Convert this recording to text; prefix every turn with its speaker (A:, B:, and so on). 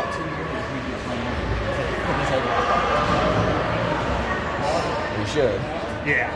A: about two years, we get some money. We should. Yeah.